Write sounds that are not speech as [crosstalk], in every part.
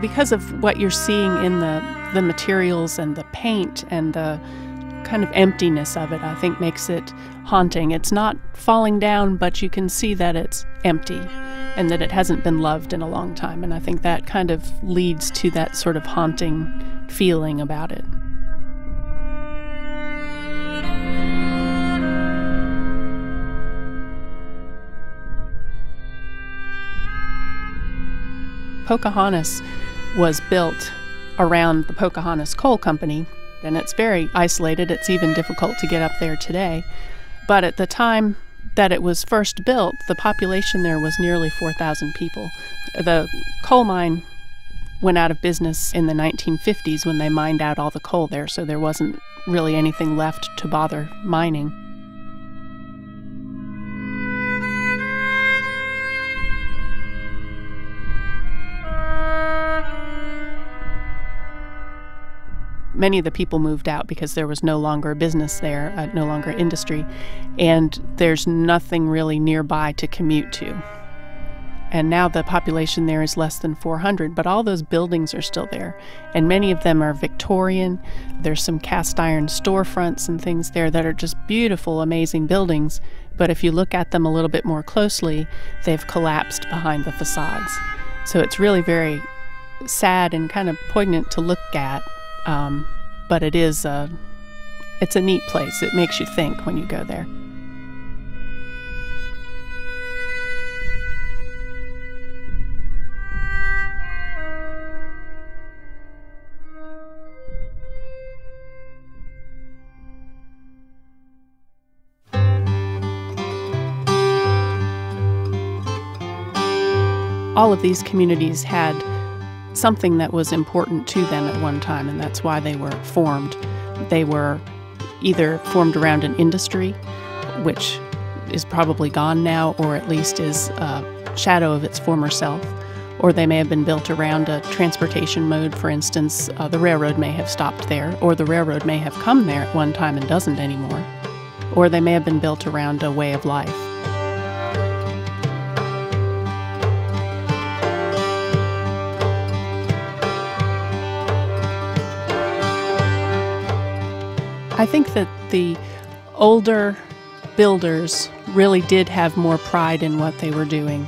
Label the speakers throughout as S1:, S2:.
S1: because of what you're seeing in the, the materials and the paint and the kind of emptiness of it, I think makes it haunting. It's not falling down, but you can see that it's empty and that it hasn't been loved in a long time. And I think that kind of leads to that sort of haunting feeling about it. Pocahontas was built around the Pocahontas Coal Company, and it's very isolated. It's even difficult to get up there today. But at the time that it was first built, the population there was nearly 4,000 people. The coal mine went out of business in the 1950s when they mined out all the coal there, so there wasn't really anything left to bother mining. Many of the people moved out because there was no longer a business there, uh, no longer industry, and there's nothing really nearby to commute to. And now the population there is less than 400, but all those buildings are still there. And many of them are Victorian. There's some cast iron storefronts and things there that are just beautiful, amazing buildings. But if you look at them a little bit more closely, they've collapsed behind the facades. So it's really very sad and kind of poignant to look at um, but it is a, it's a neat place. It makes you think when you go there. all of these communities had something that was important to them at one time, and that's why they were formed. They were either formed around an industry, which is probably gone now, or at least is a shadow of its former self, or they may have been built around a transportation mode. For instance, uh, the railroad may have stopped there, or the railroad may have come there at one time and doesn't anymore, or they may have been built around a way of life. I think that the older builders really did have more pride in what they were doing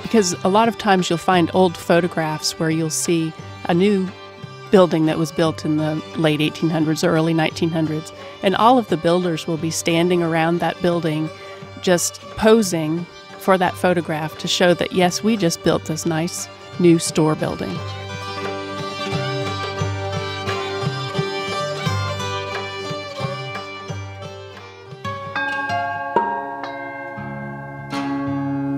S1: because a lot of times you'll find old photographs where you'll see a new building that was built in the late 1800s or early 1900s, and all of the builders will be standing around that building just posing for that photograph to show that, yes, we just built this nice new store building.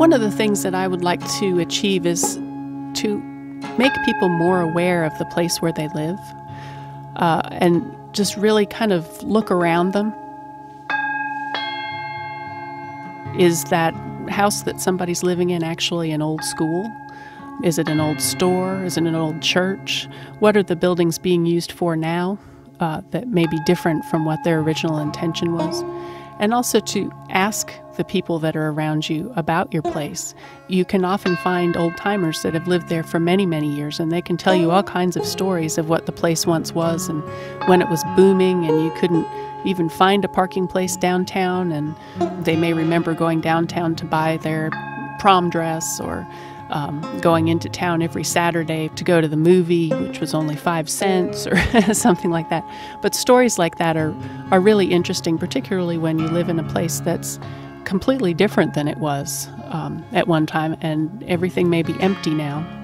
S1: One of the things that I would like to achieve is to make people more aware of the place where they live uh, and just really kind of look around them. Is that house that somebody's living in actually an old school? Is it an old store? Is it an old church? What are the buildings being used for now uh, that may be different from what their original intention was? and also to ask the people that are around you about your place. You can often find old timers that have lived there for many, many years, and they can tell you all kinds of stories of what the place once was and when it was booming, and you couldn't even find a parking place downtown. And they may remember going downtown to buy their prom dress or um, going into town every Saturday to go to the movie, which was only five cents or [laughs] something like that. But stories like that are, are really interesting, particularly when you live in a place that's completely different than it was um, at one time and everything may be empty now.